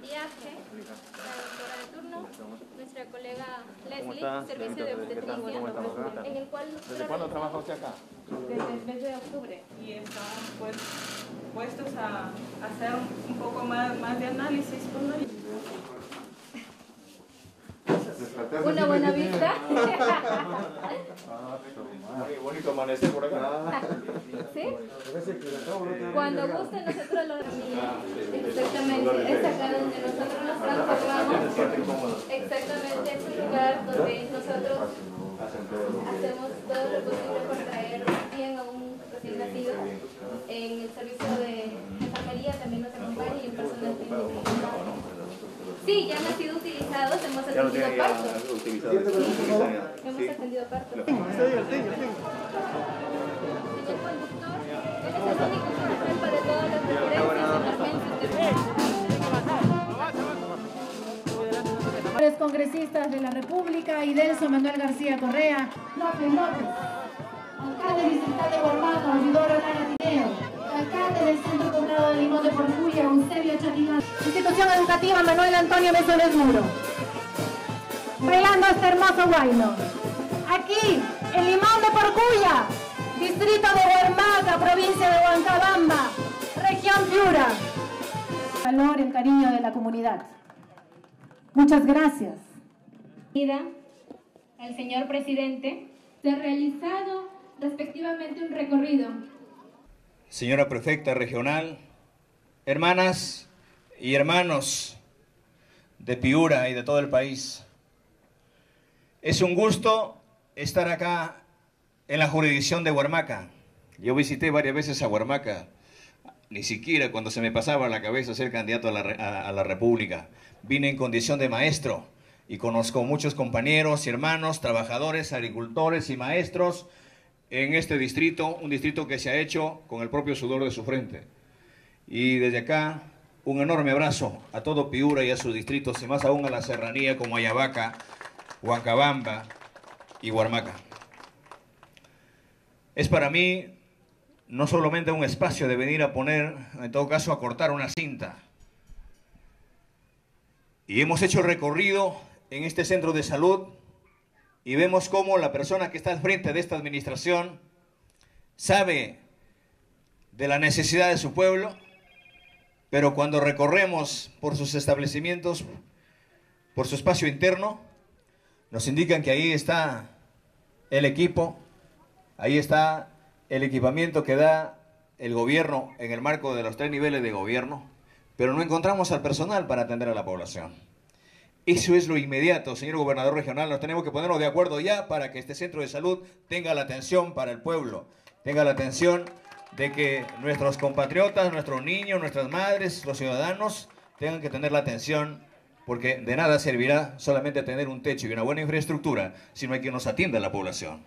triaje, la doctora de turno, nuestra colega Leslie, servicio de obstetricia, en el cual ¿Desde cuándo trabaja usted acá? desde el mes de octubre. y estamos pues, puestos a hacer un poco más, más de análisis. pues, Una buena vista. Muy bonito amanecer por acá. ¿Sí? Cuando guste nosotros lo Exactamente, es acá donde nosotros nos transformamos. Exactamente, es un lugar donde nosotros hacemos todo lo posible por traer bien a un recién nacido. En el servicio de enfermería también nos acompaña y en personal clínico. Sí, ya sido utilizados, hemos atendido tiene ya partos. utilizado. Hemos atendido partos. Señor conductor, él es el único que participa de todas las conferencias, emergencias, Señores congresistas de la República y Delso Manuel García Correa, López López, alcalde Guarmano, Ayudoro Lara Tineo, alcalde del Centro Poblado de Limón de Porcuya, Eusebio Chatinal, Institución Educativa Manuel Antonio Mesones Muro. Bailando este hermoso guayno. Aquí, en Limón de Porcuya, distrito de Huarmaca, provincia de Huancabamba, región Piura. Valor, el cariño de la comunidad. Muchas gracias. al señor presidente. Se ha realizado respectivamente un recorrido señora prefecta regional, hermanas y hermanos de Piura y de todo el país. Es un gusto estar acá en la jurisdicción de Huarmaca. Yo visité varias veces a Huarmaca, ni siquiera cuando se me pasaba la cabeza ser candidato a la, a- a la República. Vine en condición de maestro y conozco muchos compañeros hermanos, trabajadores, agricultores y maestros en este distrito, un distrito que se ha hecho con el propio sudor de su frente. Y desde acá, un enorme abrazo a todo Piura y a sus distritos, y más aún a la serranía como Ayabaca, Huancabamba y Huarmaca. Es para mí no solamente un espacio de venir a poner, en todo caso, a cortar una cinta. Y hemos hecho recorrido en este centro de salud y vemos cómo la persona que está al frente de esta administración sabe de la necesidad de su pueblo, pero cuando recorremos por sus establecimientos, por su espacio interno, nos indican que ahí está el equipo, ahí está el equipamiento que da el gobierno en el marco de los tres niveles de gobierno, pero no encontramos al personal para atender a la población. Eso es lo inmediato, señor gobernador regional. Nos tenemos que ponernos de acuerdo ya para que este centro de salud tenga la atención para el pueblo, tenga la atención de que nuestros compatriotas, nuestros niños, nuestras madres, los ciudadanos tengan que tener la atención, porque de nada servirá solamente tener un techo y una buena infraestructura si no hay quien nos atienda la población.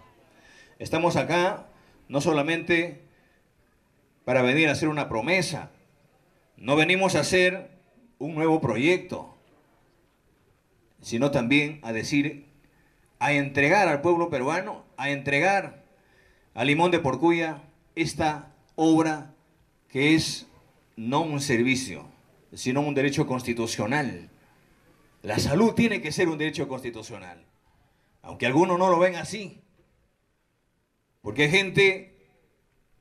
Estamos acá no solamente para venir a hacer una promesa, no venimos a hacer un nuevo proyecto sino también a decir, a entregar al pueblo peruano, a entregar a Limón de Porcuya esta obra que es no un servicio, sino un derecho constitucional. La salud tiene que ser un derecho constitucional, aunque algunos no lo ven así, porque hay gente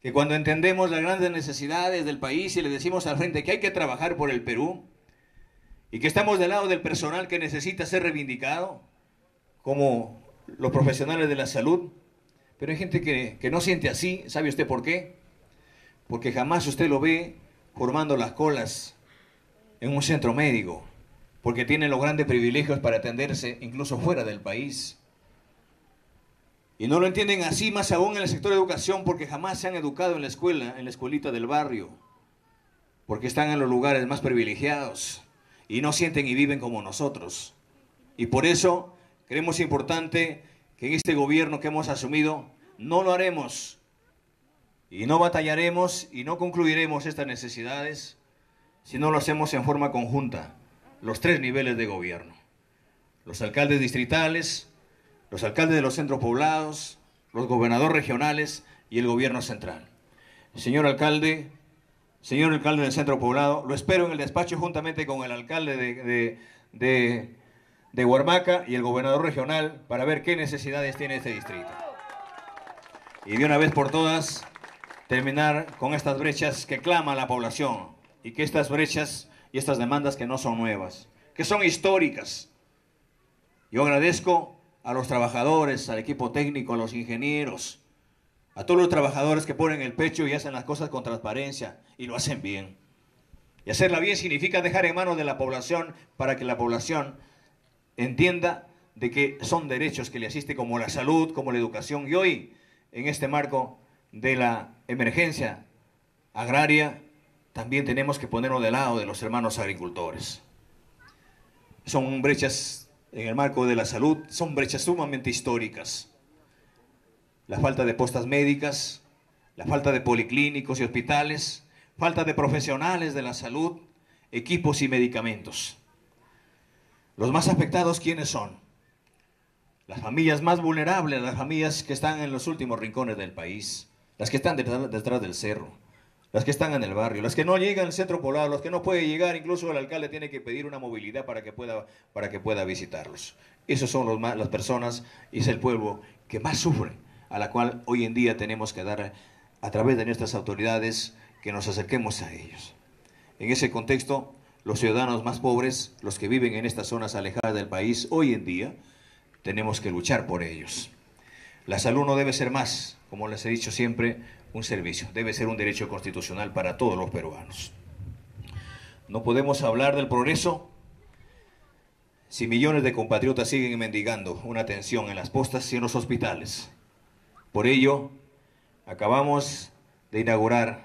que cuando entendemos las grandes necesidades del país y le decimos al frente que hay que trabajar por el Perú, y que estamos del lado del personal que necesita ser reivindicado, como los profesionales de la salud, pero hay gente que, que no siente así, ¿sabe usted por qué? Porque jamás usted lo ve formando las colas en un centro médico, porque tienen los grandes privilegios para atenderse incluso fuera del país. Y no lo entienden así más aún en el sector de educación porque jamás se han educado en la escuela, en la escuelita del barrio, porque están en los lugares más privilegiados y no sienten y viven como nosotros. Y por eso creemos importante que en este gobierno que hemos asumido no lo haremos y no batallaremos y no concluiremos estas necesidades si no lo hacemos en forma conjunta, los tres niveles de gobierno. los alcaldes distritales, los alcaldes de los centros poblados, los gobernadores regionales y el gobierno central. Señor alcalde, señor alcalde del centro poblado, lo espero en el despacho juntamente con el alcalde de, de, de, Huarmaca y el gobernador regional para ver qué necesidades tiene este distrito. Y de una vez por todas, terminar con estas brechas que clama la población y que estas brechas y estas demandas que no son nuevas, que son históricas. Yo agradezco a los trabajadores, al equipo técnico, a los ingenieros, a todos los trabajadores que ponen el pecho y hacen las cosas con transparencia y lo hacen bien. Y hacerla bien significa dejar en manos de la población para que la población entienda de que son derechos que le asiste como la salud, como la educación. Y hoy, en este marco de la emergencia agraria, también tenemos que ponernos del lado de los hermanos agricultores. Son brechas en el marco de la salud, son brechas sumamente históricas. La falta de postas médicas, la falta de policlínicos y hospitales, falta de profesionales de la salud, equipos y medicamentos. Los más afectados, ¿quiénes son? Las familias más vulnerables, las familias que están en los últimos rincones del país, las que están detrás, del cerro, las que están en el barrio, las que no llegan al centro poblado, los que no pueden llegar, incluso el alcalde tiene que pedir una movilidad para que pueda, para que pueda visitarlos. Esos son las personas y es el pueblo que más sufre, a la cual hoy en día tenemos que dar a través de nuestras autoridades que nos acerquemos a ellos. En ese contexto, los ciudadanos más pobres, los que viven en estas zonas alejadas del país, hoy en día tenemos que luchar por ellos. La salud no debe ser más, como les he dicho siempre, un servicio, debe ser un derecho constitucional para todos los peruanos. No podemos hablar del progreso si millones de compatriotas siguen mendigando una atención en las postas y en los hospitales. Por ello, acabamos de inaugurar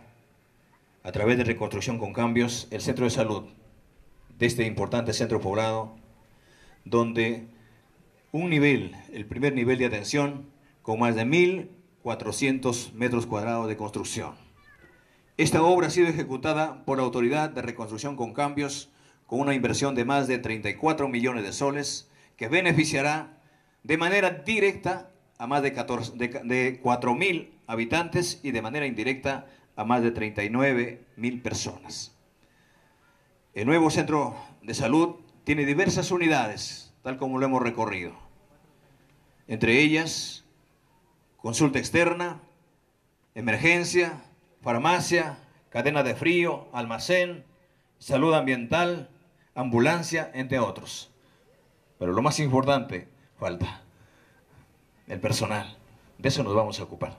a través de Reconstrucción con Cambios, el centro de salud de este importante centro poblado, donde un nivel, el primer nivel de atención, con más de 1.400 metros cuadrados de construcción. Esta obra ha sido ejecutada por la Autoridad de Reconstrucción con Cambios, con una inversión de más de 34 millones de soles, que beneficiará de manera directa a más de, 14, de, 4.000 habitantes y de manera indirecta a más de 39 mil personas. El nuevo centro de salud tiene diversas unidades, tal como lo hemos recorrido. Entre ellas, consulta externa, emergencia, farmacia, cadena de frío, almacén, salud ambiental, ambulancia, entre otros. Pero lo más importante, falta el personal. De eso nos vamos a ocupar.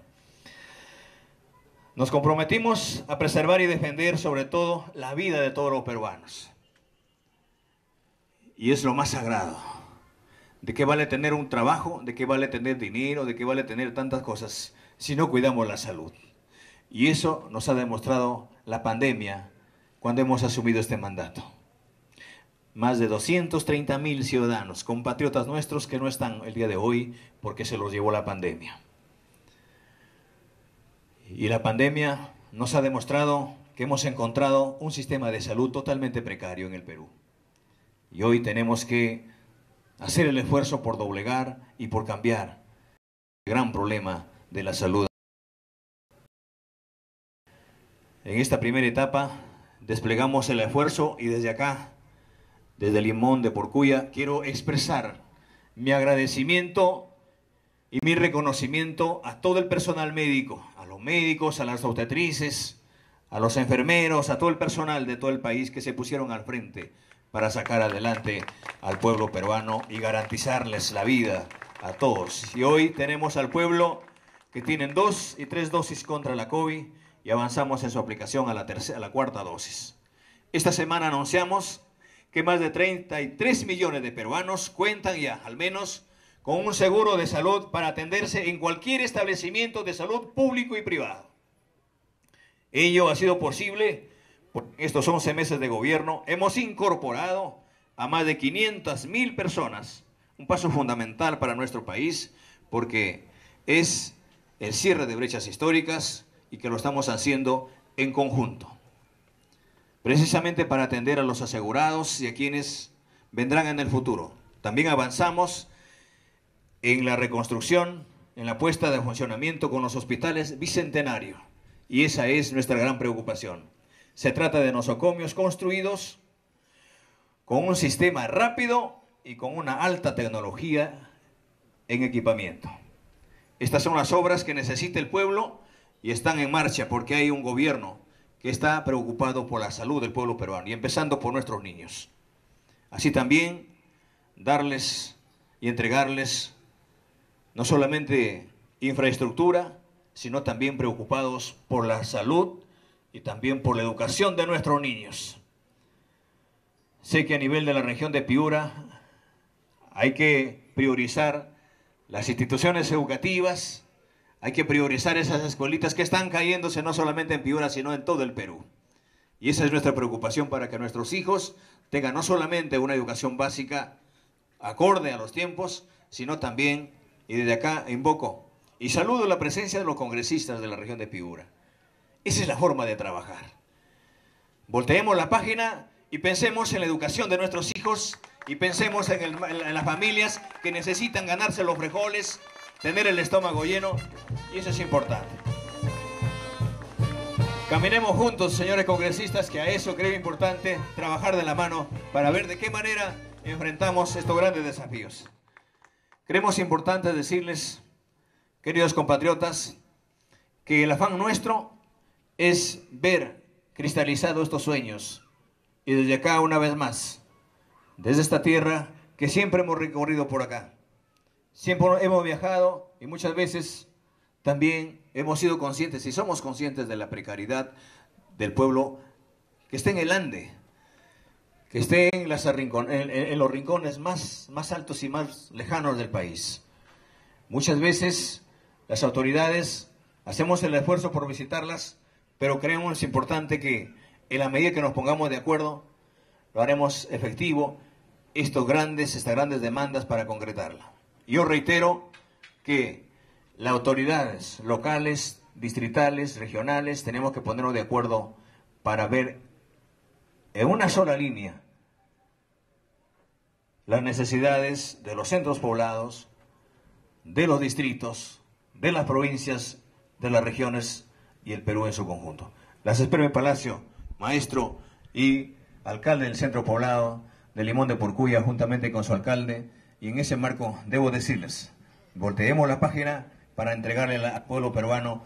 Nos comprometimos a preservar y defender sobre todo la vida de todos los peruanos. Y es lo más sagrado. ¿De qué vale tener un trabajo? ¿De qué vale tener dinero? ¿De qué vale tener tantas cosas si no cuidamos la salud? Y eso nos ha demostrado la pandemia cuando hemos asumido este mandato. Más de 230 mil ciudadanos, compatriotas nuestros que no están el día de hoy porque se los llevó la pandemia. Y la pandemia nos ha demostrado que hemos encontrado un sistema de salud totalmente precario en el Perú. Y hoy tenemos que hacer el esfuerzo por doblegar y por cambiar el gran problema de la salud. En esta primera etapa desplegamos el esfuerzo y desde acá, desde Limón de Porcuya, quiero expresar mi agradecimiento y mi reconocimiento a todo el personal médico, a los médicos, a las obstetrices, a los enfermeros, a todo el personal de todo el país que se pusieron al frente para sacar adelante al pueblo peruano y garantizarles la vida a todos. Y hoy tenemos al pueblo que tienen dos y tres dosis contra la COVID y avanzamos en su aplicación a la, tercera, a la cuarta dosis. Esta semana anunciamos que más de 33 millones de peruanos cuentan ya al menos con un seguro de salud para atenderse en cualquier establecimiento de salud público y privado. Ello ha sido posible estos 11 meses de gobierno hemos incorporado a más de 500 mil personas, un paso fundamental para nuestro país porque es el cierre de brechas históricas y que lo estamos haciendo en conjunto. Precisamente para atender a los asegurados y a quienes vendrán en el futuro También avanzamos en la reconstrucción, en la puesta de funcionamiento con los hospitales bicentenario. Y esa es nuestra gran preocupación. Se trata de nosocomios construidos con un sistema rápido y con una alta tecnología en equipamiento. Estas son las obras que necesita el pueblo y están en marcha porque hay un gobierno que está preocupado por la salud del pueblo peruano y empezando por nuestros niños. Así también darles y entregarles no solamente infraestructura, sino también preocupados por la salud y también por la educación de nuestros niños. Sé que a nivel de la región de Piura hay que priorizar las instituciones educativas, hay que priorizar esas escuelitas que están cayéndose no solamente en Piura, sino en todo el Perú. Y esa es nuestra preocupación para que nuestros hijos tengan no solamente una educación básica acorde a los tiempos, sino también, y desde acá invoco y saludo la presencia de los congresistas de la región de Piura. Esa es la forma de trabajar. Volteemos la página y pensemos en la educación de nuestros hijos y pensemos en, las familias que necesitan ganarse los frijoles, tener el estómago lleno y eso es importante. Caminemos juntos, señores congresistas, que a eso creo importante trabajar de la mano para ver de qué manera enfrentamos estos grandes desafíos. Creemos importante decirles, queridos compatriotas, que el afán nuestro es ver cristalizados estos sueños y desde acá una vez más, desde esta tierra que siempre hemos recorrido por acá, siempre hemos viajado y muchas veces también hemos sido conscientes y somos conscientes de la precariedad del pueblo que está en el Ande, que esté en, en, los rincones más, más altos y más lejanos del país. Muchas veces las autoridades hacemos el esfuerzo por visitarlas, pero creemos importante que en la medida que nos pongamos de acuerdo, lo haremos efectivo estos grandes, estas grandes demandas para concretarla. Yo reitero que las autoridades locales, distritales, regionales, tenemos que ponernos de acuerdo para ver en una sola línea las necesidades de los centros poblados, de los distritos, de las provincias, de las regiones y el Perú en su conjunto. Las espero en Palacio, maestro y alcalde del centro poblado de Limón de Porcuya, juntamente con su alcalde, y en ese marco debo decirles, volteemos la página para entregarle al pueblo peruano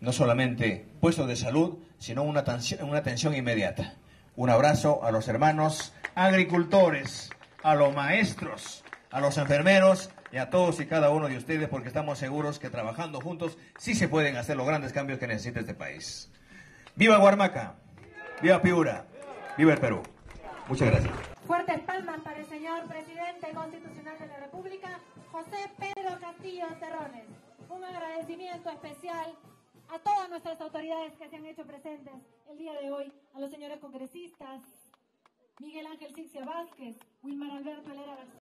no solamente puestos de salud, sino una una atención inmediata. Un abrazo a los hermanos agricultores, a los maestros, a los enfermeros y a todos y cada uno de ustedes porque estamos seguros que trabajando juntos sí se pueden hacer los grandes cambios que necesita este país. ¡Viva Guarmaca! ¡Viva Piura! ¡Viva el Perú! Muchas gracias. Fuertes palmas para el señor presidente constitucional de la República, José Pedro Castillo Terrones. Un agradecimiento especial a todas nuestras autoridades que se han hecho presentes el día de hoy, a los señores congresistas, Miguel Ángel Cixia Vázquez, Wilmar Alberto Helera García.